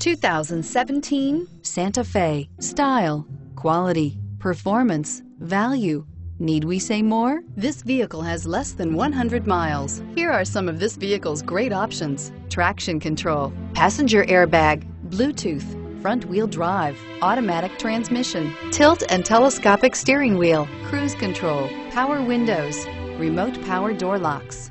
2017 Santa Fe. Style, quality, performance, value. Need we say more? This vehicle has less than 100 miles. Here are some of this vehicle's great options. Traction control, passenger airbag, Bluetooth, front wheel drive, automatic transmission, tilt and telescopic steering wheel, cruise control, power windows, remote power door locks,